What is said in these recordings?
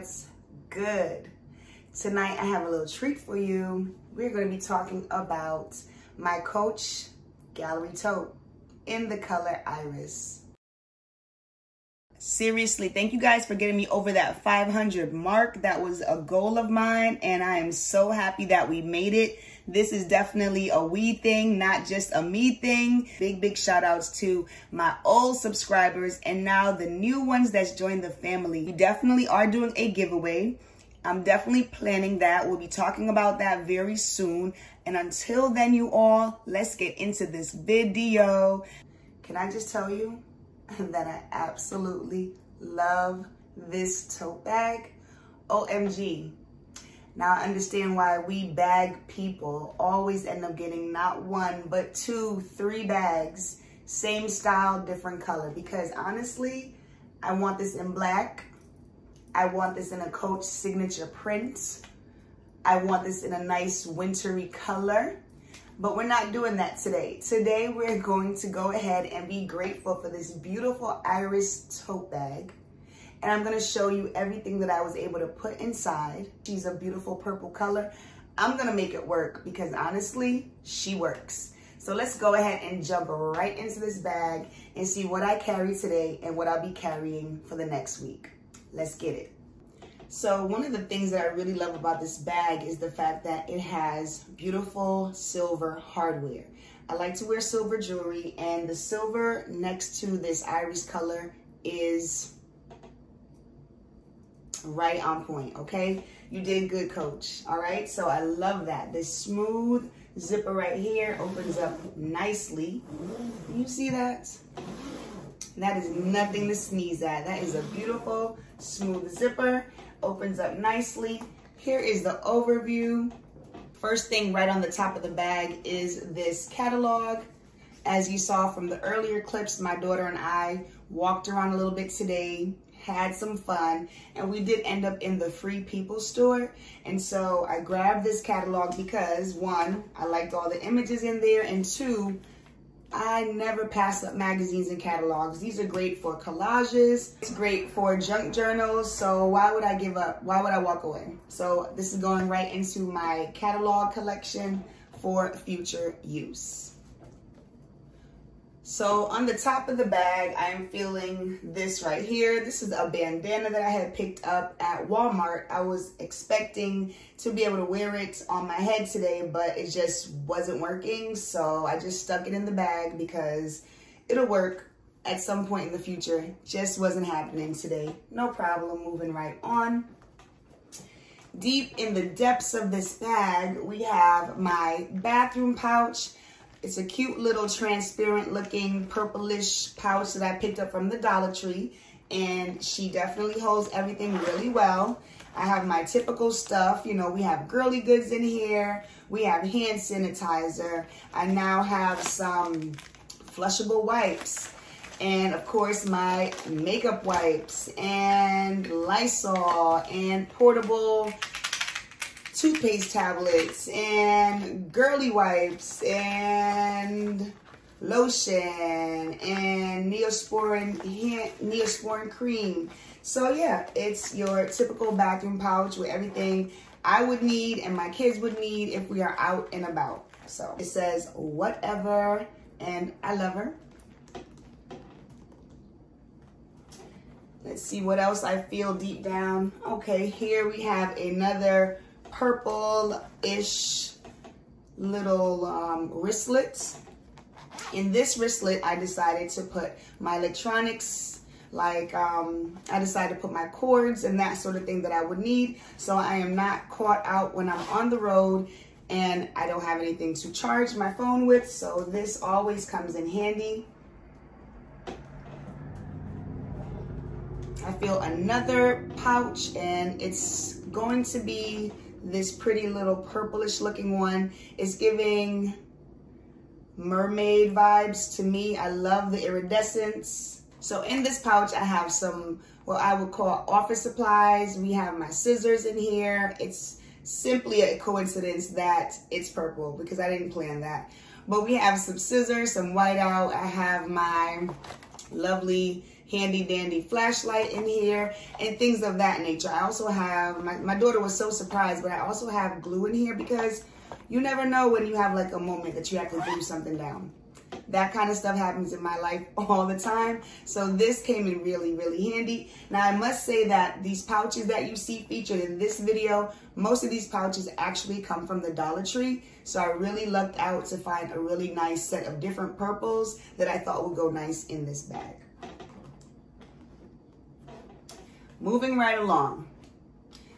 What's good? Tonight I have a little treat for you. We're going to be talking about my Coach Gallery Tote in the color Iris. Seriously, thank you guys for getting me over that 500 mark. That was a goal of mine, and I am so happy that we made it. This is definitely a we thing, not just a me thing. Big, big shout outs to my old subscribers and now the new ones that's joined the family. We definitely are doing a giveaway. I'm definitely planning that. We'll be talking about that very soon. And until then, you all, let's get into this video. Can I just tell you that I absolutely love this tote bag? OMG. Now I understand why we bag people always end up getting not one, but two, three bags, same style, different color. Because honestly, I want this in black. I want this in a Coach signature print. I want this in a nice wintry color. But we're not doing that today. Today, we're going to go ahead and be grateful for this beautiful Iris tote bag and I'm gonna show you everything that I was able to put inside. She's a beautiful purple color. I'm gonna make it work because honestly, she works. So let's go ahead and jump right into this bag and see what I carry today and what I'll be carrying for the next week. Let's get it. So one of the things that I really love about this bag is the fact that it has beautiful silver hardware. I like to wear silver jewelry and the silver next to this iris color is right on point, okay? You did good, coach, all right? So I love that. This smooth zipper right here opens up nicely. You see that? That is nothing to sneeze at. That is a beautiful, smooth zipper. Opens up nicely. Here is the overview. First thing right on the top of the bag is this catalog. As you saw from the earlier clips, my daughter and I walked around a little bit today had some fun, and we did end up in the Free People store. And so I grabbed this catalog because one, I liked all the images in there, and two, I never pass up magazines and catalogs. These are great for collages. It's great for junk journals. So why would I give up? Why would I walk away? So this is going right into my catalog collection for future use. So on the top of the bag, I'm feeling this right here. This is a bandana that I had picked up at Walmart. I was expecting to be able to wear it on my head today, but it just wasn't working. So I just stuck it in the bag because it'll work at some point in the future. Just wasn't happening today. No problem, moving right on. Deep in the depths of this bag, we have my bathroom pouch it's a cute little transparent looking purplish pouch that I picked up from the Dollar Tree. And she definitely holds everything really well. I have my typical stuff. You know, we have girly goods in here. We have hand sanitizer. I now have some flushable wipes. And of course, my makeup wipes and Lysol and portable toothpaste tablets and girly wipes and lotion and Neosporin, Neosporin cream. So yeah, it's your typical bathroom pouch with everything I would need and my kids would need if we are out and about. So it says whatever and I love her. Let's see what else I feel deep down. Okay, here we have another purple-ish little um, wristlets. In this wristlet, I decided to put my electronics, like um, I decided to put my cords and that sort of thing that I would need. So I am not caught out when I'm on the road and I don't have anything to charge my phone with. So this always comes in handy. I feel another pouch and it's going to be this pretty little purplish looking one. is giving mermaid vibes to me. I love the iridescence. So in this pouch, I have some, what I would call office supplies. We have my scissors in here. It's simply a coincidence that it's purple because I didn't plan that. But we have some scissors, some whiteout. I have my lovely handy dandy flashlight in here and things of that nature. I also have, my, my daughter was so surprised, but I also have glue in here because you never know when you have like a moment that you have to glue something down. That kind of stuff happens in my life all the time. So this came in really, really handy. Now I must say that these pouches that you see featured in this video, most of these pouches actually come from the Dollar Tree. So I really lucked out to find a really nice set of different purples that I thought would go nice in this bag. Moving right along.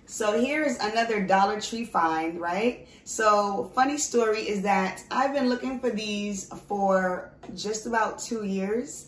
So here's another Dollar Tree find, right? So funny story is that I've been looking for these for just about two years.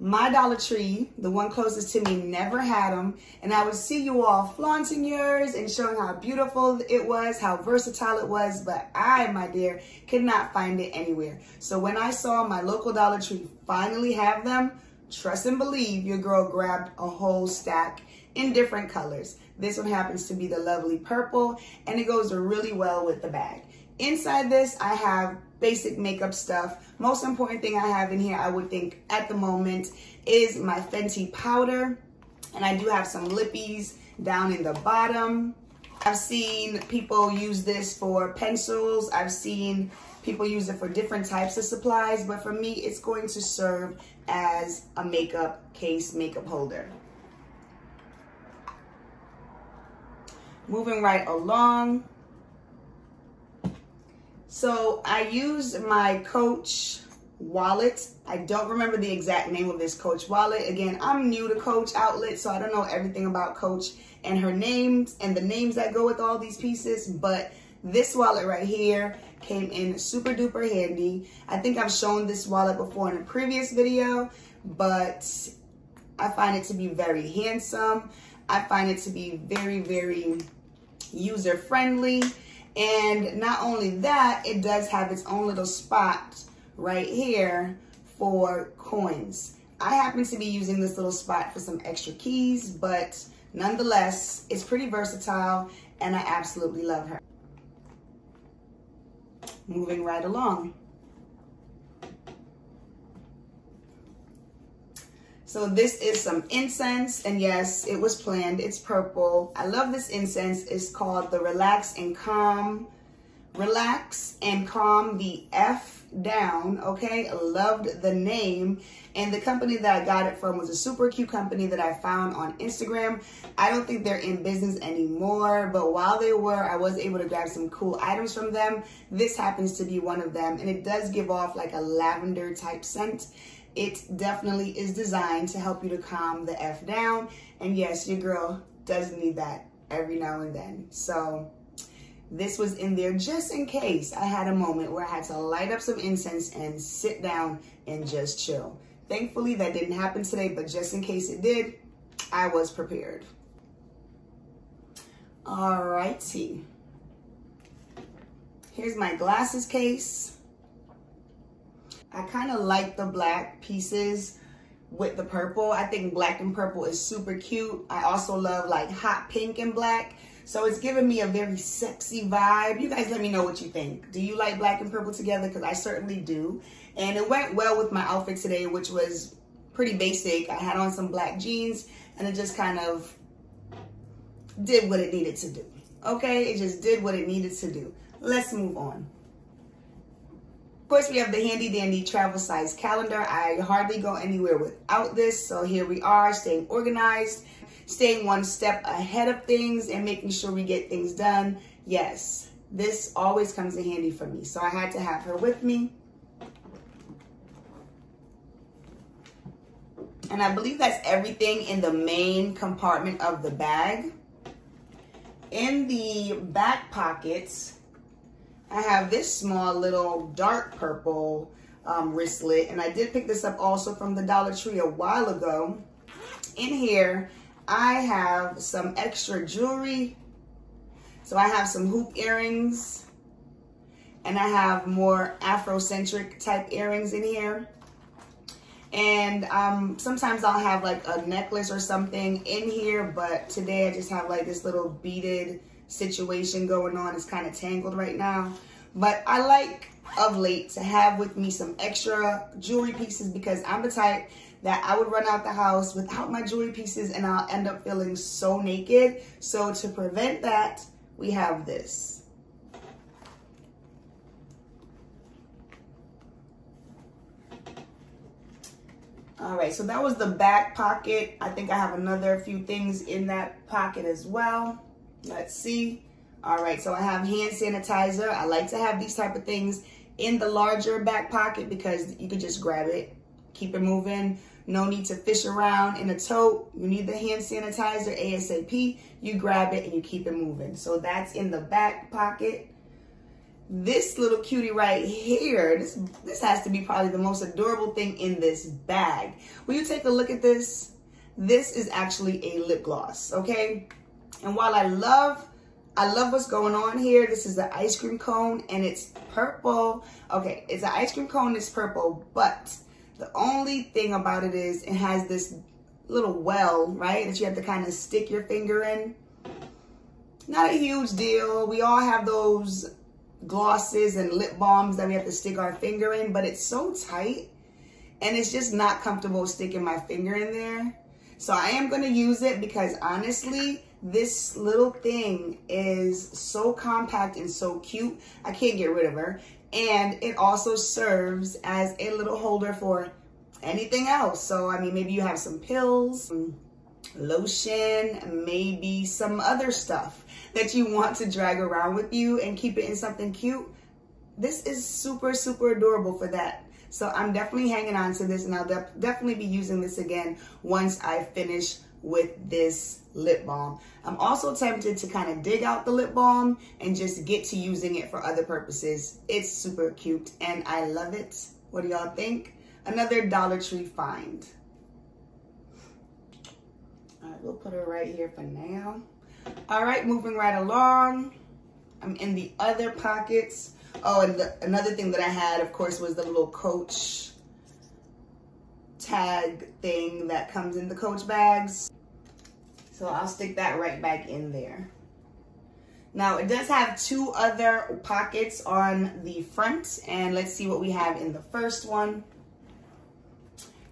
My Dollar Tree, the one closest to me, never had them. And I would see you all flaunting yours and showing how beautiful it was, how versatile it was. But I, my dear, could not find it anywhere. So when I saw my local Dollar Tree finally have them, trust and believe your girl grabbed a whole stack in different colors. This one happens to be the lovely purple and it goes really well with the bag. Inside this, I have basic makeup stuff. Most important thing I have in here, I would think at the moment, is my Fenty powder. And I do have some lippies down in the bottom. I've seen people use this for pencils. I've seen people use it for different types of supplies, but for me, it's going to serve as a makeup case, makeup holder. Moving right along. So I used my Coach wallet. I don't remember the exact name of this Coach wallet. Again, I'm new to Coach outlet, so I don't know everything about Coach and her names and the names that go with all these pieces, but this wallet right here came in super duper handy. I think I've shown this wallet before in a previous video, but I find it to be very handsome. I find it to be very, very user friendly. And not only that, it does have its own little spot right here for coins. I happen to be using this little spot for some extra keys, but nonetheless, it's pretty versatile and I absolutely love her. Moving right along. So this is some incense, and yes, it was planned. It's purple. I love this incense. It's called the Relax and Calm. Relax and Calm the F down, okay? Loved the name. And the company that I got it from was a super cute company that I found on Instagram. I don't think they're in business anymore, but while they were, I was able to grab some cool items from them. This happens to be one of them, and it does give off like a lavender type scent. It definitely is designed to help you to calm the F down. And yes, your girl does need that every now and then. So this was in there just in case I had a moment where I had to light up some incense and sit down and just chill. Thankfully, that didn't happen today, but just in case it did, I was prepared. All righty. Here's my glasses case. I kind of like the black pieces with the purple. I think black and purple is super cute. I also love like hot pink and black. So it's giving me a very sexy vibe. You guys let me know what you think. Do you like black and purple together? Because I certainly do. And it went well with my outfit today, which was pretty basic. I had on some black jeans and it just kind of did what it needed to do. Okay, it just did what it needed to do. Let's move on. Of course, we have the handy dandy travel size calendar. I hardly go anywhere without this. So here we are staying organized, staying one step ahead of things and making sure we get things done. Yes, this always comes in handy for me. So I had to have her with me. And I believe that's everything in the main compartment of the bag. In the back pockets, I have this small little dark purple um, wristlet. And I did pick this up also from the Dollar Tree a while ago. In here, I have some extra jewelry. So I have some hoop earrings. And I have more Afrocentric type earrings in here. And um, sometimes I'll have like a necklace or something in here. But today I just have like this little beaded situation going on. It's kind of tangled right now. But I like of late to have with me some extra jewelry pieces because I'm the type that I would run out the house without my jewelry pieces and I'll end up feeling so naked. So to prevent that, we have this. All right, so that was the back pocket. I think I have another few things in that pocket as well. Let's see. All right, so I have hand sanitizer. I like to have these type of things in the larger back pocket because you can just grab it, keep it moving. No need to fish around in a tote. You need the hand sanitizer ASAP. You grab it and you keep it moving. So that's in the back pocket this little cutie right here, this, this has to be probably the most adorable thing in this bag. Will you take a look at this? This is actually a lip gloss, okay? And while I love, I love what's going on here, this is the ice cream cone and it's purple. Okay, it's an ice cream cone, it's purple, but the only thing about it is it has this little well, right? That you have to kind of stick your finger in. Not a huge deal. We all have those glosses and lip balms that we have to stick our finger in, but it's so tight and it's just not comfortable sticking my finger in there. So I am going to use it because honestly, this little thing is so compact and so cute. I can't get rid of her. And it also serves as a little holder for anything else. So, I mean, maybe you have some pills, lotion, maybe some other stuff that you want to drag around with you and keep it in something cute. This is super, super adorable for that. So I'm definitely hanging on to this and I'll de definitely be using this again once I finish with this lip balm. I'm also tempted to kind of dig out the lip balm and just get to using it for other purposes. It's super cute and I love it. What do y'all think? Another Dollar Tree find. All right, we'll put her right here for now. All right, moving right along. I'm in the other pockets. Oh, and the, another thing that I had, of course, was the little Coach tag thing that comes in the Coach bags. So I'll stick that right back in there. Now, it does have two other pockets on the front, and let's see what we have in the first one.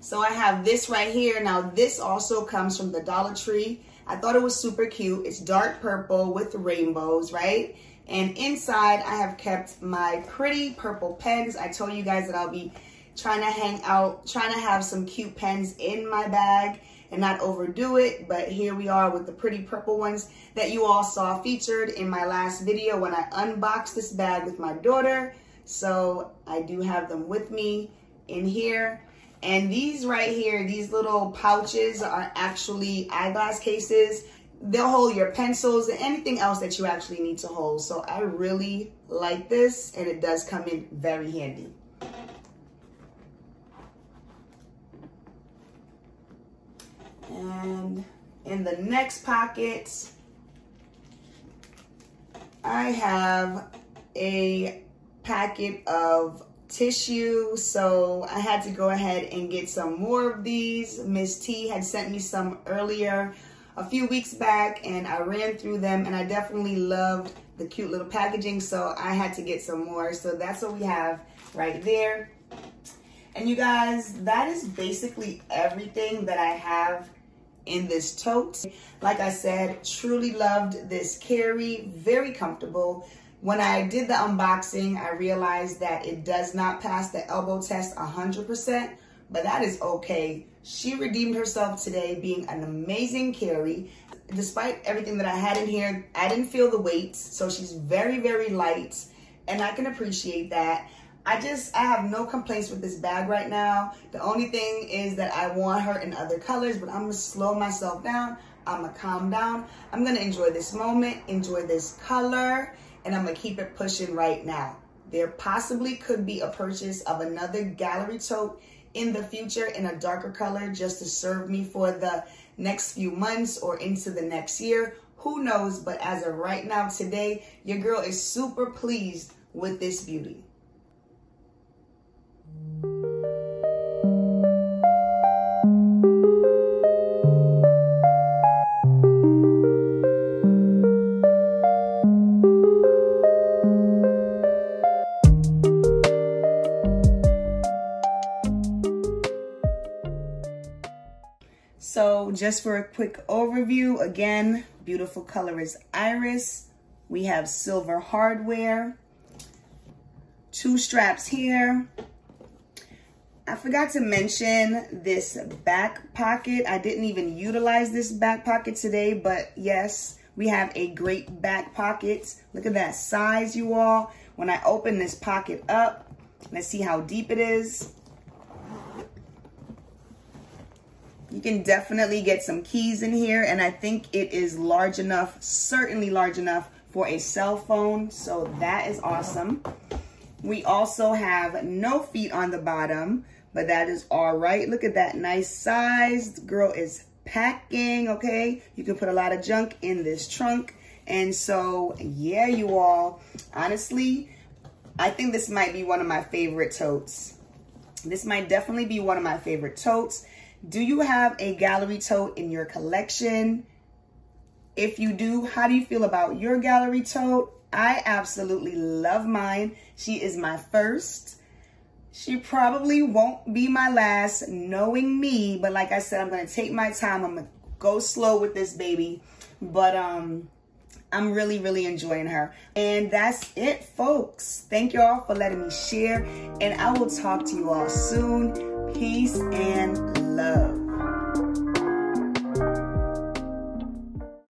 So I have this right here. Now this also comes from the Dollar Tree. I thought it was super cute. It's dark purple with rainbows, right? And inside I have kept my pretty purple pens. I told you guys that I'll be trying to hang out, trying to have some cute pens in my bag and not overdo it. But here we are with the pretty purple ones that you all saw featured in my last video when I unboxed this bag with my daughter. So I do have them with me in here. And these right here, these little pouches are actually eyeglass cases. They'll hold your pencils and anything else that you actually need to hold. So I really like this and it does come in very handy. And in the next pocket, I have a packet of tissue. So I had to go ahead and get some more of these. Miss T had sent me some earlier a few weeks back and I ran through them and I definitely loved the cute little packaging. So I had to get some more. So that's what we have right there. And you guys, that is basically everything that I have in this tote. Like I said, truly loved this carry, very comfortable. When I did the unboxing, I realized that it does not pass the elbow test 100%, but that is okay. She redeemed herself today being an amazing carry. Despite everything that I had in here, I didn't feel the weight, so she's very, very light, and I can appreciate that. I just, I have no complaints with this bag right now. The only thing is that I want her in other colors, but I'm gonna slow myself down. I'm gonna calm down. I'm gonna enjoy this moment, enjoy this color, and I'm gonna keep it pushing right now. There possibly could be a purchase of another gallery tote in the future in a darker color just to serve me for the next few months or into the next year. Who knows? But as of right now, today, your girl is super pleased with this beauty. Just for a quick overview, again, beautiful color is iris. We have silver hardware, two straps here. I forgot to mention this back pocket. I didn't even utilize this back pocket today, but yes, we have a great back pocket. Look at that size, you all. When I open this pocket up, let's see how deep it is. You can definitely get some keys in here, and I think it is large enough, certainly large enough for a cell phone, so that is awesome. We also have no feet on the bottom, but that is all right. Look at that nice size. Girl is packing, okay? You can put a lot of junk in this trunk. And so, yeah, you all, honestly, I think this might be one of my favorite totes. This might definitely be one of my favorite totes. Do you have a gallery tote in your collection? If you do, how do you feel about your gallery tote? I absolutely love mine. She is my first. She probably won't be my last, knowing me. But like I said, I'm going to take my time. I'm going to go slow with this baby. But um, I'm really, really enjoying her. And that's it, folks. Thank you all for letting me share. And I will talk to you all soon peace, and love.